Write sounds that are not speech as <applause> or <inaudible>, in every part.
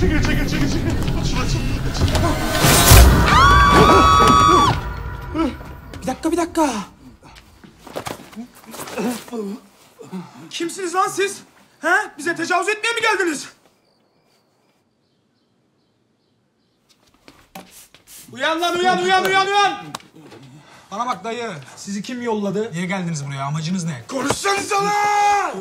Çekil çekil çekil çekil. Açıl açıl. Bir dakika bir dakika. Kimsiniz lan siz? He? Bize tecavüz etmeye mi geldiniz? Uyan lan uyan uyan uyan uyan. Bana bak dayı, sizi kim yolladı? Niye geldiniz buraya? Amacınız ne? Konuşsanıza lan!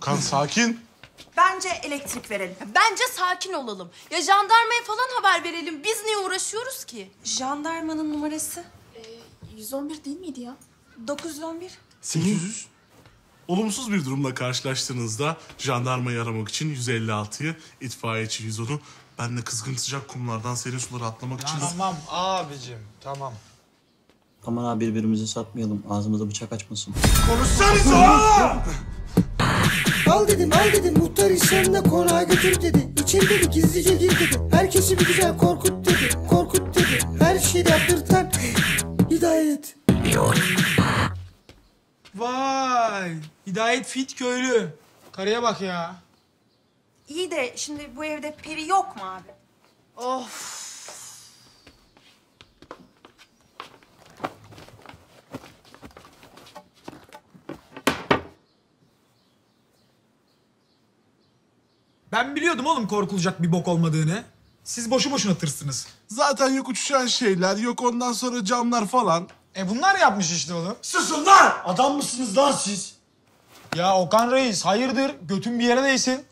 Kan sakin. Bence elektrik verelim. Bence sakin olalım. Ya jandarmaya falan haber verelim. Biz niye uğraşıyoruz ki? Jandarmanın numarası 111 değil miydi ya? 911. 800. Olumsuz bir durumla karşılaştığınızda jandarmayı aramak için 156'yı, itfaiyeci 110'u, ben de kızgın sıcak kumlardan serin sulara atlamak için... Tamam abicim tamam. Aman abi birbirimizi satmayalım. Ağzımıza bıçak açmasın. Konuşsanıza! Al dedim al dedim muhtar işlerine konağa götür dedi. İçeri dedi gizlice gir dedi. Herkesi bir güzel korkut dedi. Korkut dedi. Her şeyi yaptırtan hidayet. Vay. Hidayet Fit köylü. Karıya bak ya. İyi de şimdi bu evde peri yok mu abi? Of. Ben biliyordum oğlum korkulacak bir bok olmadığını. Siz boşu boşuna tırsınız. Zaten yok uçuşan şeyler, yok ondan sonra camlar falan. E bunlar yapmış işte oğlum. Susun lan! Adam mısınız lan siz? Ya Okan Reis hayırdır? Götün bir yere değsin.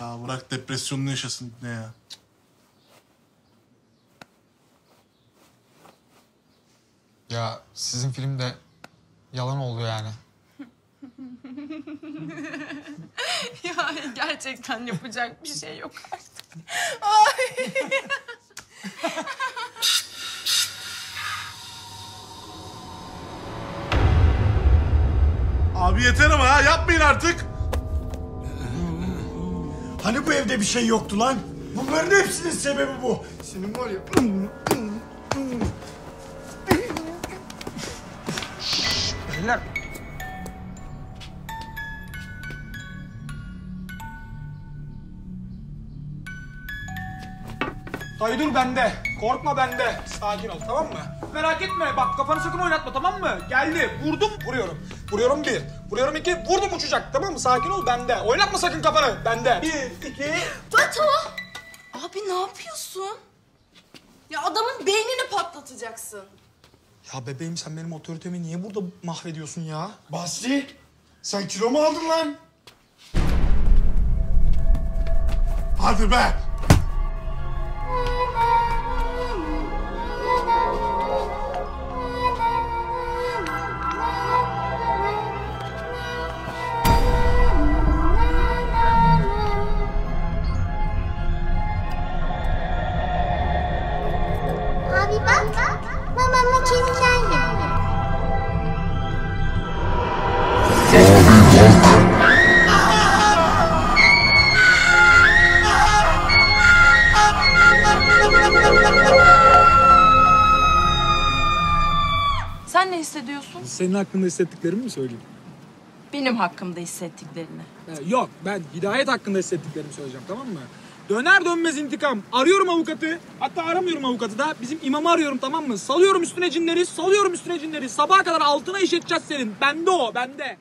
Ya bırak depresyonunu yaşasın ne ya. Ya sizin filmde yalan oldu yani. <laughs> Ya gerçekten yapacak bir şey yok artık. <laughs> Abi yeter ama ha, yapmayın artık. Hani bu evde bir şey yoktu lan? Bunların hepsinin sebebi bu. Senin var ya... Beyler. Dayı dur bende. Korkma bende. Sakin ol tamam mı? Merak etme bak kafanı sakın oynatma tamam mı? Geldi vurdum vuruyorum. Vuruyorum bir. Vuruyorum iki. Vurdum uçacak tamam mı? Sakin ol bende. Oynatma sakın kafanı. Bende. Bir, iki. Batu! Abi ne yapıyorsun? Ya adamın beynini patlatacaksın. Ya bebeğim sen benim otoritemi niye burada mahvediyorsun ya? Basri, sen kilo mu aldın lan? Hadi be. Ne hissediyorsun? Senin hakkında hissettiklerimi mi söyleyeyim? Benim hakkımda hissettiklerini. yok ben Hidayet hakkında hissettiklerimi söyleyeceğim tamam mı? Döner dönmez intikam. Arıyorum avukatı. Hatta aramıyorum avukatı da. Bizim imamı arıyorum tamam mı? Salıyorum üstüne cinleri, salıyorum üstüne cinleri. Sabaha kadar altına işeteceğiz senin. Bende o, bende.